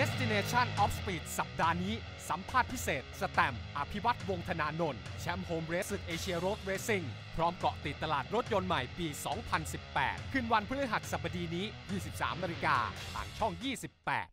Destination of Speed สัปดาห์นี้ สัมภาษณ์พิเศษ สแตมอภิวัตรวงธนานนท์แชมป์โฮมเรสศึกเอเชียโรดเรซิ่งพร้อมเกาะติดตลาดรถยนต์ใหม่ปี 2018 ขึ้นวันพฤหัสบดีนี้ 23นาฬิกาทางช่อง 28